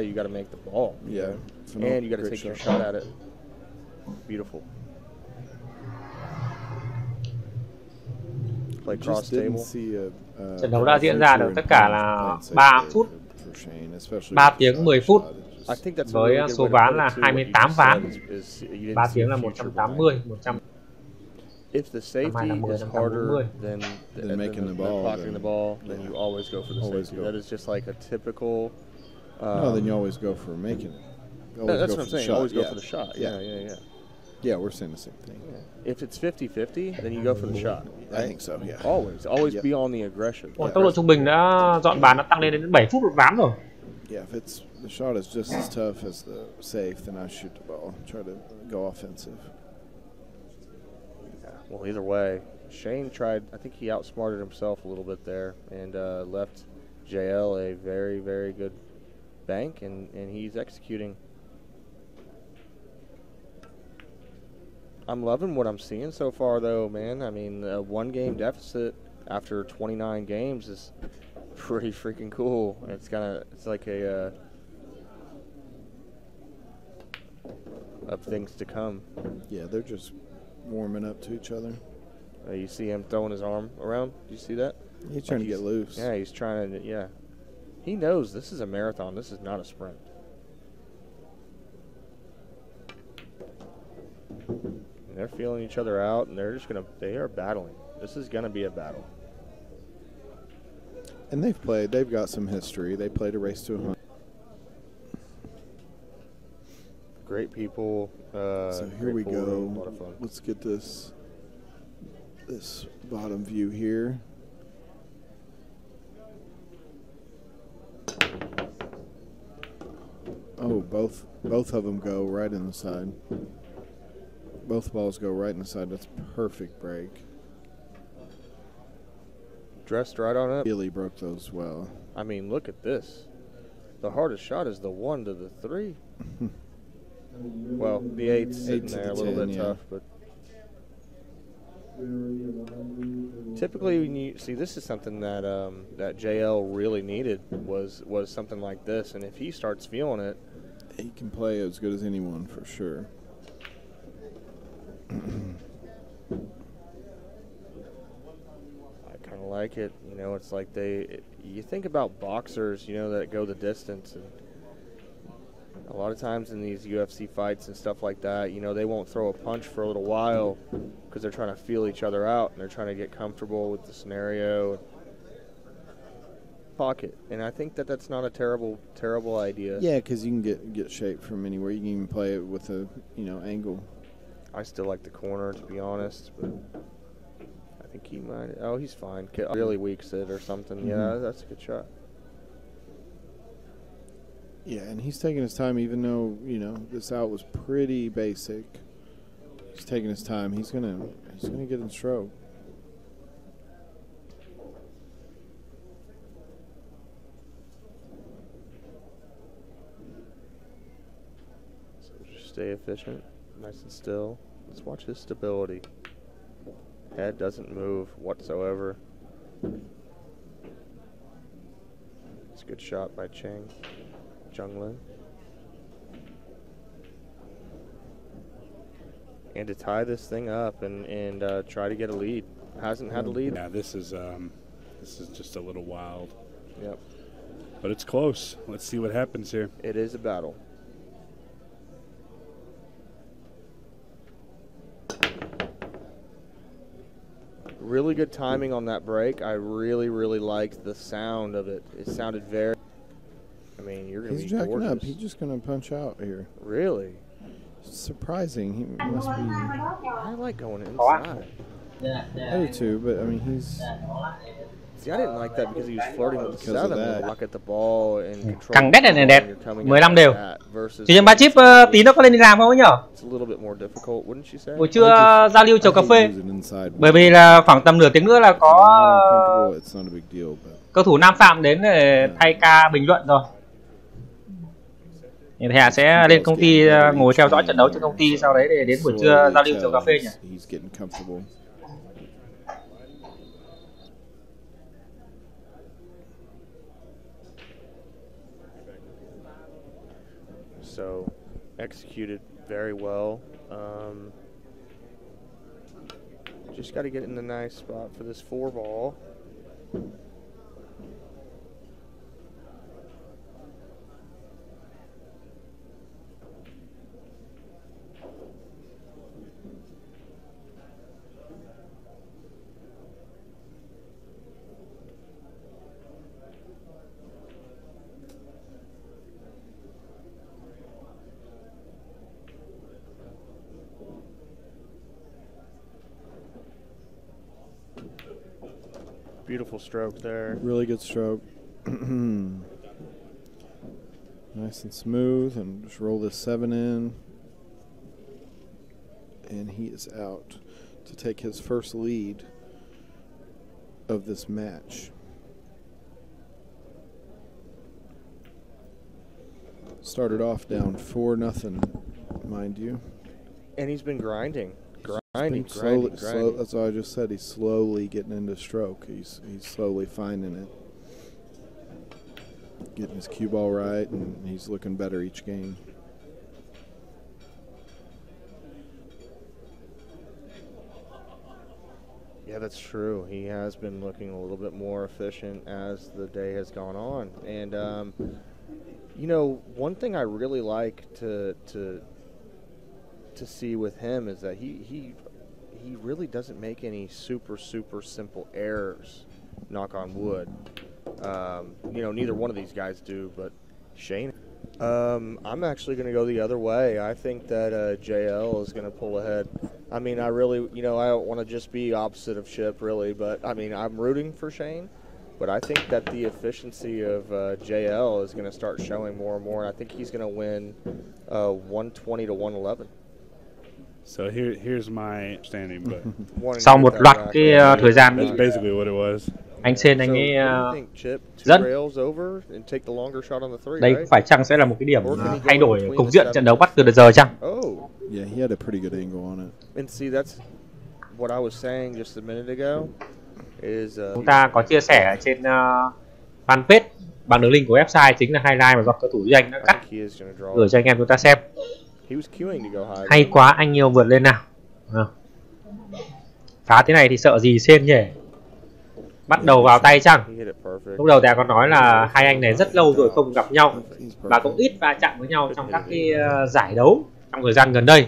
play. You got to make the ball. Yeah. and you got to take your shot. shot at it. Beautiful. Play cross table. see a, uh, Trận đấu đã diễn ra được tất cả là 3 phút, 3 tiếng 10 phút. I think that's a Với số ván là too, what you 28 just ván. said is- is you didn't 3 see tiếng là future 180, behind. 100 If the safety là 10, is 540. harder than, Than than, making the than ball, pocketing then- the ball, then you always go for the Always safety. go. That is just like a typical. No, um, then you always go for making it. Always that's what I'm the saying. shot, Always go yeah. for the shot. Yeah. Yeah, yeah, yeah. Yeah, we're saying the same thing. If it's 50-50, then you go for the shot. I think so. Yeah. Always, always Yep. be on the aggression. Còn tốc độ trung bình đã dọn bàn đã tăng lên đến 7 phút một ván rồi. Yeah, if it's the shot is just as tough as the safe, then I shoot the ball. Try to go offensive. Yeah, Well, either way, Shane tried. I think he outsmarted himself a little bit there and uh, left JL a very, very good bank, and, and he's executing. I'm loving what I'm seeing so far, though, man. I mean, a one game deficit after 29 games is pretty freaking cool. It's kind of it's like a uh, of things to come. Yeah, they're just warming up to each other. Uh, you see him throwing his arm around. Do you see that? He's trying Like to get loose. Yeah, he's trying to. Yeah, he knows this is a marathon. This is not a sprint. And they're feeling each other out, and they're just gonna. They are battling. This is gonna be a battle. And they've played. They've got some history. They played a race to a hundred. Great people. Uh, so here we go. A lot of fun. Let's get this this bottom view here. Oh, both both of them go right in the side. Both balls go right in the side. That's perfect break. Dressed right on up. Billy broke those well. I mean, look at this. The hardest shot is the one to the three. well, the eight's sitting Eight there the a little 10, bit yeah. tough, but typically when you see this is something that um, that JL really needed was was something like this, and if he starts feeling it, He can play as good as anyone for sure. I kind of like it. You know, it's like they. You think about boxers, you know, that go the distance, and a lot of times in these UFC fights and stuff like that, you know, they won't throw a punch for a little while because they're trying to feel each other out and they're trying to get comfortable with the scenario. Pocket, and I think that that's not a terrible, terrible idea. Yeah, because you can get get shape from anywhere. You can even play it with a you know angle. I still like the corner, to be honest, but I think he might. Oh, he's fine. Really weaks it or something. Yeah, Mhm. that's a good shot. Yeah, and he's taking his time, even though you know this out was pretty basic. He's taking his time. He's gonna he's gonna get in stroke. So just stay efficient, nice and still. Let's watch his stability. Head doesn't move whatsoever. It's a good shot by Chang. Jung Lin. And to tie this thing up and, and uh, try to get a lead. Hasn't had a lead. Yeah, this is um, this is just a little wild, Yep. but it's close. Let's see what happens here. It is a battle. Really good timing on that break. I really, really liked the sound of it. It sounded very. I mean, you're gonna He's be jacking gorgeous. up. He's just gonna punch out here. Really? Surprising. He must be. I like going Có inside. I do too, but I mean he's. See, I didn't like that because he was flirting with the seven. that. Look at the ball and control. Thằng Dead này ball đẹp. when you're coming 15 out đều. Thì ba chip ờ, tí nó có lên đi làm không ấy nhở? Buổi trưa giao lưu chầu cà phê. Bởi vì là khoảng tầm nửa tiếng nữa là có cầu thủ Nam Phạm đến để thay ca bình luận rồi. Thì thầy Hạ sẽ lên công ty ờ, ngồi theo dõi trận đấu trên công ty sau đấy để đến buổi trưa giao lưu chầu cà phê tells nhỉ? So executed very well. Um, just got to get in the nice spot for this four ball. Beautiful stroke there. Really good stroke. nice and smooth, and just roll this seven in. And he is out to take his first lead of this match. Started off down four nothing, mind you. And he's been grinding, grinding, grinding, slowly- grinding. slow- that's what I just said. He's slowly getting into stroke. He's he's slowly finding it, getting his cue ball right, and he's looking better each game. Yeah, that's true. He has been looking a little bit more efficient as the day has gone on, and um, you know, one thing I really like to to to see with him is that he he he really doesn't make any super super simple errors. Knock on wood. Um, you know, neither one of these guys do, but Shane. Um, I'm actually going to go the other way. I think that uh, JL is going to pull ahead. I mean, I really, you know, I don't want to just be opposite of Chip, really, but I mean, I'm rooting for Shane. But I think that the efficiency of uh, JL is going to start showing more and more. And I think he's going to win uh, 120 to 111. Sau một loạt back cái uh, thời gian that's basically what it was. anh Sen anh ấy uh, think, Chip? Two dẫn. rails over and take the longer shot on the three, đây right? phải chăng sẽ là một cái điểm Or can he uh, go thay đổi between cục the diện trận đấu bắt từ giờ chăng? Oh, Yeah, he had a pretty good angle on it. and see, that's what I was saying just a minute ago. Is uh, Chúng ta có chia sẻ ở trên uh, fanpage bằng đường link của website chính là highlight mà do cầu thủ Duy Anh đã cắt gửi cho anh em chúng ta xem. Hay quá anh yêu vượt lên nào. Ờ. Phá thế này thì sợ gì Sen nhỉ? Bắt đầu vào tay chăng? Lúc đầu ta có nói là hai anh này rất lâu rồi không gặp nhau và cũng ít va chạm với nhau trong các cái ờ, giải đấu trong thời gian gần đây.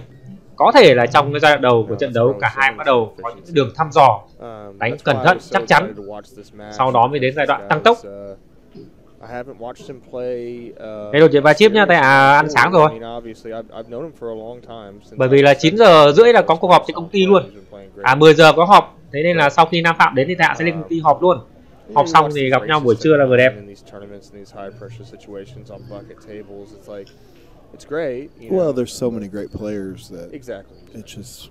Có thể là trong cái giai đoạn đầu của trận đấu cả hai bắt đầu có những đường thăm dò Um, Đánh cẩn thận, chắc chắn. Sau đó mới đến giai đoạn tăng tốc. Uh, I haven't watched him play. Đây đồ chuyện và chip nhá, tại à, ăn sáng rồi. I mean, obviously, I've, I've known him for a long time. since Bởi vì là was 9 giờ rưỡi là có cuộc họp trên công ty luôn. À 10 giờ có họp. Thế nên là sau khi Nam Phạm đến thì Tạ sẽ lên công ty họp luôn. Họp xong thì gặp nhau buổi trưa là vừa đẹp. it's great. You know, Well, there's so many great players that exactly. it's just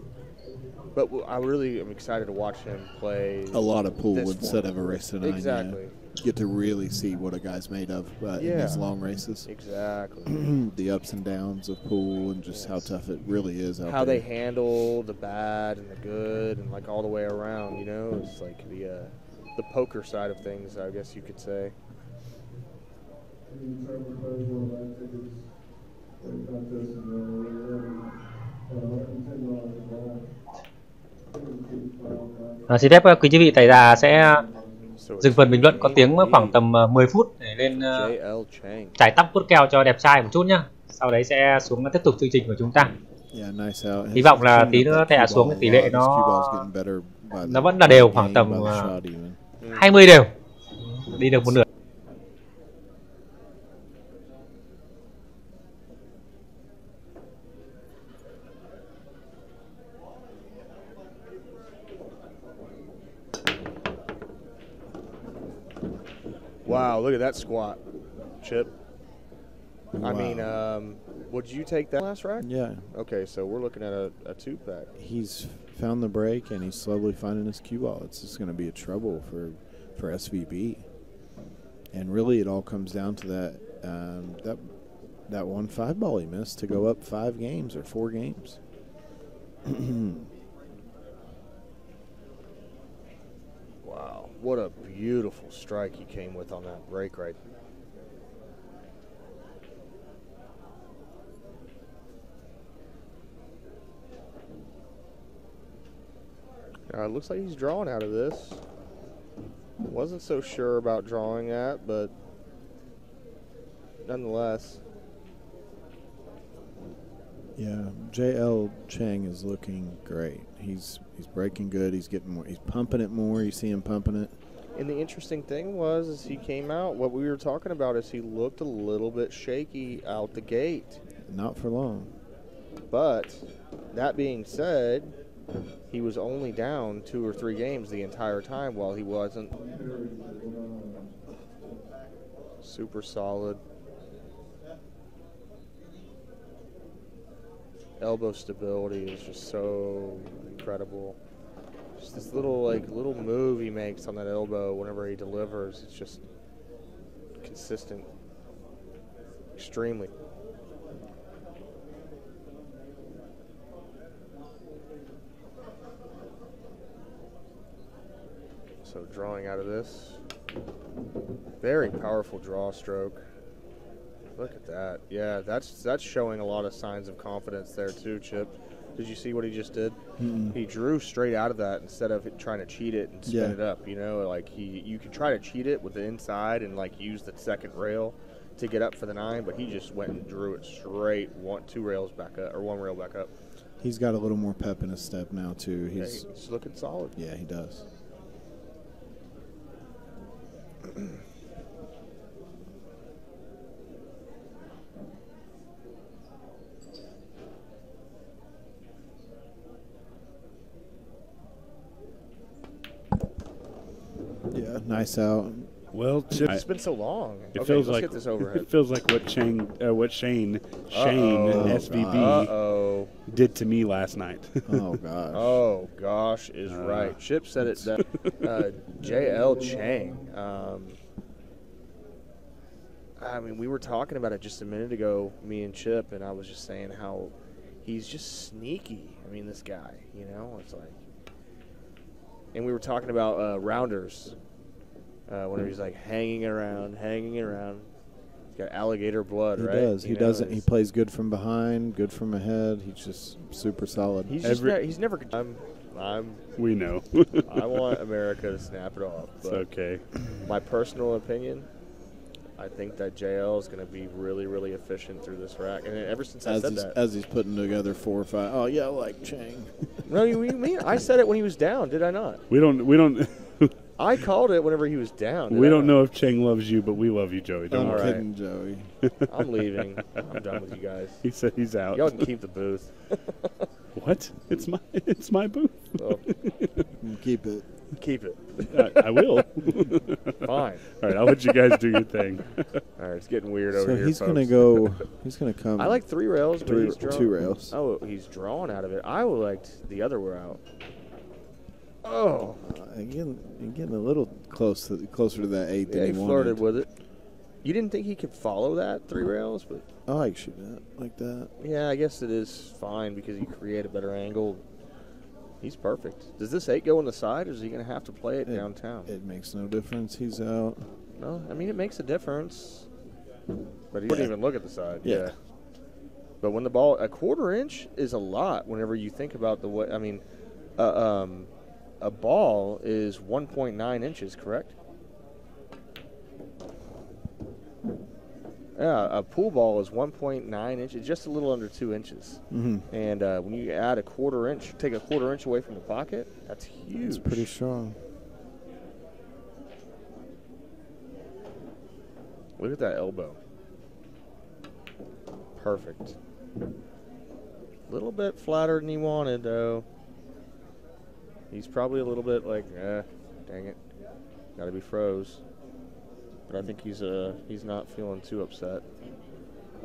But I really am excited to watch him play. a lot of pool instead form. of a race tonight. Exactly. Get to really see what a guy's made of uh, in Yeah. these long races. Exactly. the ups and downs of pool and just how tough it really is out How they handle the bad and the good and like all the way around, you know, it's like the uh, the poker side of things, I guess you could say. À, xin phép quý vị tài già sẽ So dừng phần bình luận có tiếng khoảng tầm ờ, 10 phút để lên ờ, Chang. chải tóc vuốt keo cho đẹp trai một chút nhá. Sau đấy sẽ xuống tiếp tục chương trình của chúng ta. Hy vọng là tí nữa that xuống tỷ lệ nó- nó vẫn là đều khoảng tầm, by the ờ, shot even. 20 đều. Đi được một nửa. Look at that squat, Chip. I mean, um, would you take that last rack? Yeah, Okay, so we're looking at a, a two pack. he's found the break and he's slowly finding his cue ball. It's just going to be a trouble for for SVB. And really, it all comes down to that um, that that one five ball he missed to go up five games or four games. what a beautiful strike he came with on that break right Uh, looks like he's drawing out of this. Wasn't so sure about drawing that, but nonetheless. Yeah, JL Chang is looking great. He's he's breaking good. He's getting more. He's pumping it more. You see him pumping it. And the interesting thing was, as he came out, what we were talking about is he looked a little bit shaky out the gate. Not for long. But that being said, he was only down two or three games the entire time while he wasn't super solid. Elbow stability is just so incredible. Just this little like little move he makes on that elbow whenever he delivers, it's just consistent. Extremely. So drawing out of this, very powerful draw stroke. Look at that. Yeah, that's that's showing a lot of signs of confidence there too, Chip. Did you see what he just did? Mm-mm. He drew straight out of that instead of trying to cheat it and spin Yeah. it up. You know, like he you can try to cheat it with the inside and like use the second rail to get up for the nine, but he just went and drew it straight one two rails back up or one rail back up. He's got a little more pep in his step now too. Yeah, He's he's looking solid. yeah, he does. Yeah, nice out. Well, Chip, It's been so long. it okay, feels let's like get this overhead. it feels like what Shane, uh, what Shane, Shane Uh-oh. SVB Uh oh. did to me last night. Oh gosh. Oh gosh, is Uh, right. Chip said it. That, uh, J.L. Chang. Um, I mean, we were talking about it just a minute ago, me and Chip, and I was just saying how he's just sneaky. I mean, this guy, you know, it's like, and we were talking about uh, rounders. Uh, whenever he's like hanging around, hanging around, he's got alligator blood, He right? does. You He know, doesn't. He plays good from behind, good from ahead. He's just super solid. He's just Every- ne- he's never. I'm. I'm. we know. I want America to snap it off. it's okay. my personal opinion, I think that JL is going to be really, really efficient through this rack. And ever since I as said he's, that, as he's putting together four or five. Oh yeah, I like Chang. no, you, you mean I said it when he was down? Did I not? We don't. We don't. I called it whenever he was down. we don't not? know if Cheng loves you, but we love you, Joey. Don't I'm All worry. right. kidding, Joey. I'm leaving. I'm done with you guys. He said he's out. Y'all can keep the booth. what? It's my. It's my booth. So Keep it. keep it. I, I will. Fine. All right, I'll let you guys do your thing. All right, it's getting weird over So here. he's gonna go. He's gonna come. I like three rails, but he's drawn, two rails. Oh, he's drawn out of it. I would liked the other route. Oh, Uh, again, you're getting a little close to closer to that eight yeah, than he he flirted wanted. with it. You didn't think he could follow that three rails, but I like shooting it like that. yeah, I guess it is fine because you create a better angle. He's perfect. Does this eight go on the side, or is he going to have to play it, It- downtown? It makes no difference. He's out. no, I mean it makes a difference. But he Yeah. wouldn't even look at the side. Yeah. But when the ball, a quarter inch is a lot. Whenever you think about the way, I mean, uh, um, a ball is 1.9 inches, correct? Yeah, a pool ball is 1.9 inches, just a little under two inches. hmm And uh, when you add a quarter inch, take a quarter inch away from the pocket, that's huge. It's pretty strong. Look at that elbow. Perfect. A little bit flatter than he wanted, though. He's probably a little bit like, eh, dang it, got to be froze. But I think he's uh he's not feeling too upset.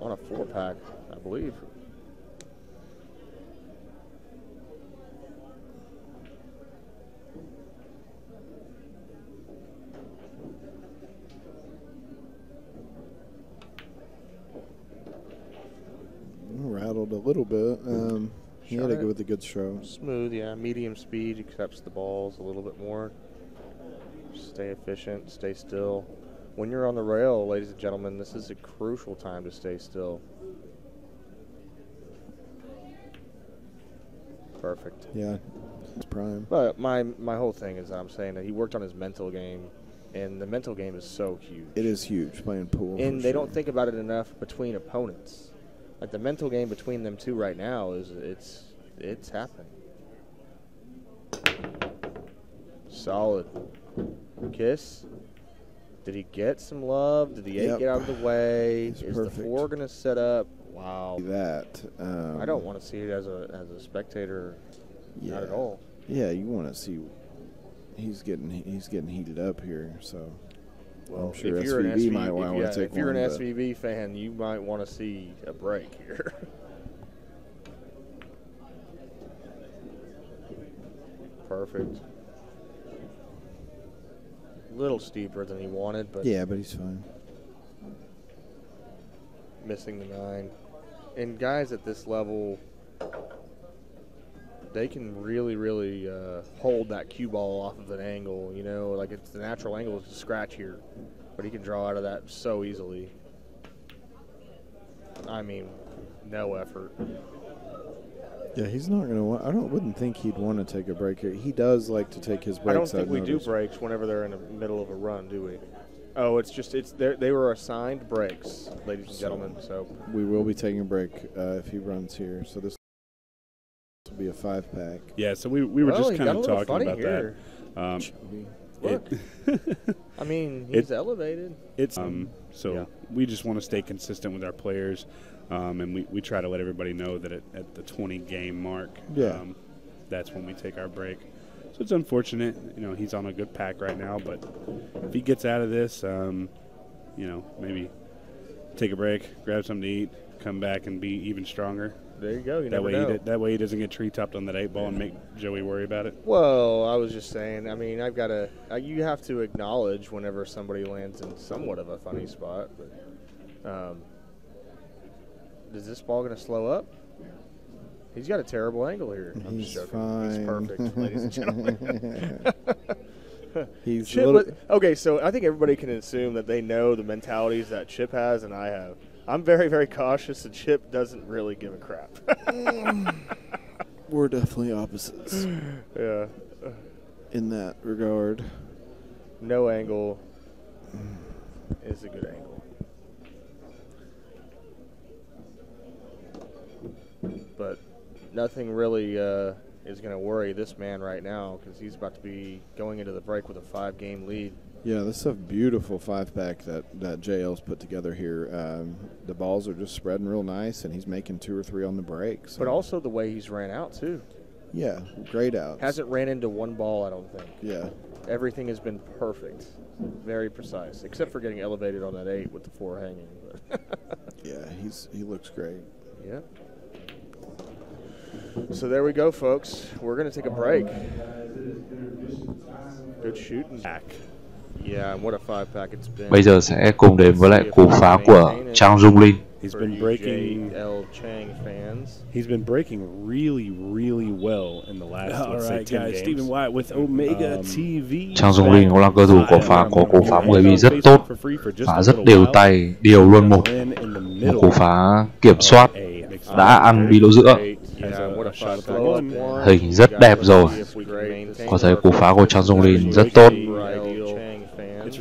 On a four pack, I believe. Rattled a little bit. He had to go with a good stroke. Smooth, yeah. Medium speed accepts the balls a little bit more. Stay efficient, stay still. When you're on the rail, ladies and gentlemen, this is a crucial time to stay still. Perfect. Yeah. It's prime. But my my whole thing is I'm saying that he worked on his mental game, and the mental game is so huge. It is huge playing pool. and they sure. don't think about it enough between opponents. Like the mental game between them two right now is it's it's happening. Solid kiss. Did he get some love? Did the eight Yep. get out of the way? It's is perfect. the four gonna set up? Wow. that. Um, I don't want to see it as a as a spectator. yeah. Not at all. Yeah, you want to see. He's getting he's getting heated up here. So Well, I'm sure if you're an SVB SV, might if, want yeah, to take if you're one. but- SVB fan, you might want to see a break here. Perfect. A little steeper than he wanted, but yeah, but he's fine. missing the nine. And guys at this level, they can really, really uh, hold that cue ball off of an angle. You know, like it's the natural angle is to scratch here, but he can draw out of that so easily. I mean, no effort. Yeah, he's not gonna. Want, I don't. Wouldn't think he'd want to take a break here. He does like to take his breaks. I don't think I've we do breaks whenever they're in the middle of a run, do we? Oh, it's just it's they're- they were assigned breaks, ladies and So- gentlemen. So We will be taking a break uh, if he runs here. So this will be a five pack. Yeah, so we, we were Well, just kind of talking funny about here. that. Um, Look. it- I mean, he's It- elevated. It's um, so Yeah. we just want to stay consistent with our players, um, and we, we try to let everybody know that at, at the 20 game mark, Yeah. um, that's when we take our break. So it's unfortunate, you know, he's on a good pack right now, but if he gets out of this, um, you know, maybe take a break, grab something to eat, come back and be even stronger. There you go. You that never way, know. he that way he doesn't get tree topped on that eight ball and make Joey worry about it. Well, I was just saying. I mean, I've got to. You have to acknowledge whenever somebody lands in somewhat of a funny spot. But um, is this ball going to slow up? He's got a terrible angle here. I'm He's just joking. fine. He's perfect, ladies and gentlemen. He's Chip, little, okay, so I think everybody can assume that they know the mentalities that Chip has and I have. I'm very, very cautious, and Chip doesn't really give a crap. we're definitely opposites yeah. in that regard. No angle is a good angle. But nothing really uh, is going to worry this man right now because he's about to be going into the break with a five game lead. Yeah, this is a beautiful five pack that that JL's put together here. Um, the balls are just spreading real nice, and he's making two or three on the break. So. But also the way he's ran out, too. yeah, great out. Hasn't ran into one ball, I don't think. Yeah, Everything has been perfect, very precise, except for getting elevated on that eight with the four hanging. But yeah, he's he looks great. yeah. So there we go, folks. We're gonna take a break. Good shooting. Back. Bây giờ sẽ cùng đến với lại cú phá của Trang Dung Linh. He's been breaking. JL Chang fans. He's been breaking really, really well in the last. All let's say, right, 10 guys. games. Stephen White with Omega Um, TV. Trang Dung Linh cũng là cầu thủ có phá có cú phá 10 bị rất tốt, phá rất đều tay, đều luôn một. Một cú phá kiểm soát đã ăn bị lỗ giữa. Hình rất đẹp rồi. Có thấy cú phá của Trang Dung Linh rất tốt.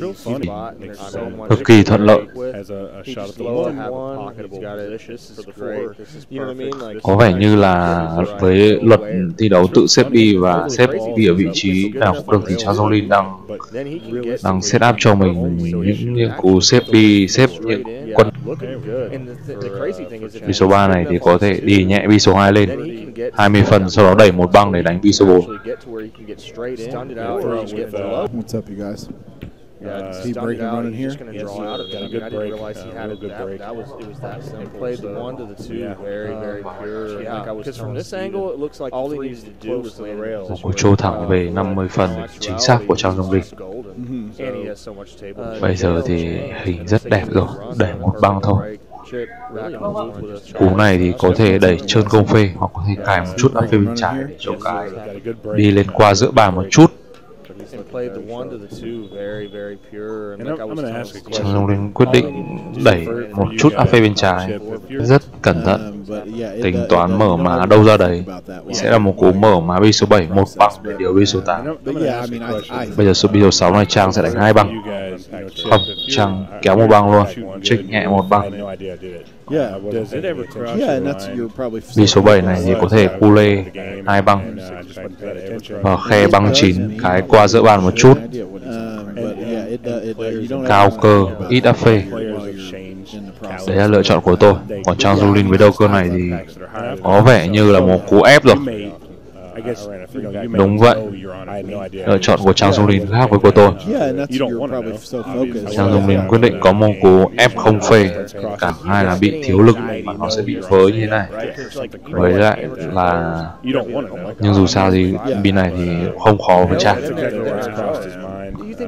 It's real funny. Cực kỳ thuận lợi. Has a, a He shot at just the loves to one. have a pocketable position. This is great. This is you know what I mean? Like Có vẻ như là với luật thi đấu tự xếp đi và xếp đi ở vị trí nào cũng được thì Trang Dung Linh đang But then he can get đang set up cho mình những những cú xếp đi xếp những quân looking good. And the, th- the crazy thing is if bi số 3 này thì có thể đi nhẹ bi số 2 lên then he can get 20 phần sau đó đẩy một băng để đánh bi số 4 actually get to where he can get straight in. Stunned it out Yeah, or he can get with, uh, below. What's up, you guys? Yeah, Uh, stunned it breaking out, running he's here? just going to Yes, draw uh, out of it. got a I mean, good I didn't break, realize he uh, had it good that, break. that was it was that simple. He played so- the one to the two Yeah. very very pure. Yeah, like I was because from from this angle it looks like all he needs to do was close to the land rail. a một position cú trô where, thẳng uh, về 50 phần chính xác của Trang Dung Mhm. He much table. Bây giờ thì hình rất đẹp rồi, đẩy một băng thôi. Cú này thì có thể đẩy trơn công phê hoặc có thể cài một chút ở phía bên trái để cho cái a đi lên qua giữa bàn một chút and played the one to the two very, very pure. And, And like I'm- I I'm was gonna telling ask a Steve, Trang question. Dung Linh quyết định đẩy một chút áp phê bên trái, rất cẩn thận. Um, but yeah, it Tính does- toán it mở does- you má don't đâu ra have to đấy. think about that way. Sẽ là một cú mở má bi số 7 một bằng để điều bi số 8. But yeah, I mean, I, I Bây giờ số bi số 6 này Trang sẽ đánh hai bằng. Không, Trang kéo một bằng luôn. Trích nhẹ một bằng. Yeah. Does it ever cross yeah, your and that's mind? you're probably Bi số 7 này thì có thể cu lê hai bằng và khe băng chín cái qua giữa bàn một chút. Um, but yeah, it, do- it, do- you don't Cao have to cơ, think about ít that áp phê. while you're in the process. Đấy là lựa chọn của tôi. Còn Trang Du Linh với đầu cơ này thì có vẻ như là một cú ép rồi. Đúng vậy. Lựa chọn của Trang Du Linh khác với của tôi. Trang Dung Linh quyết định có một cú ép không phê. Cả hai là bị thiếu lực mà nó sẽ bị vớ như thế này. Với lại là Nhưng dù sao thì bi này thì không khó với Trang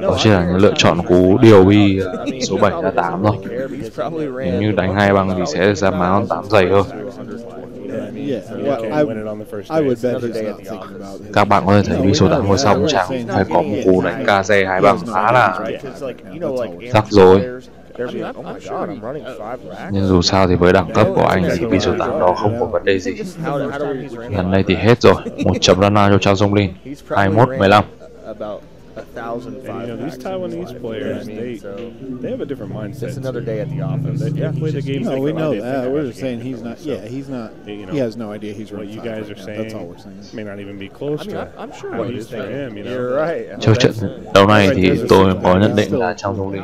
Đó chỉ là những lựa chọn cú điều bi số 7 ra 8 thôi. Nếu như đánh hai băng thì sẽ ra má con 8 dày hơn Yeah, well, I, I would bet he's not thinking about Các bạn có thể thấy bi số 8 ngôi sao Trang phải có một cú đánh xe hai băng khá là rắc rối Nhưng dù sao thì với đẳng cấp của anh thì bi số 8 đó không có vấn đề gì. Lần này thì hết rồi. Một chấm run out cho Trang Dung Linh 21-15 About a thousand And, you know, these Taiwanese players, they they have a different mindset. It's another day at the office. They, they Yeah, play the he's games. No, like we know lot. They think that. We're just saying he's not. Yeah, he's not. you know, He has no idea he's what you guys right are now. saying That's all we're saying. may not even be close I mean, to I- I'm sure what it he's for saying. him. You know, You're right. Trước trận đấu này thì tôi có nhận định là Trang Dung Linh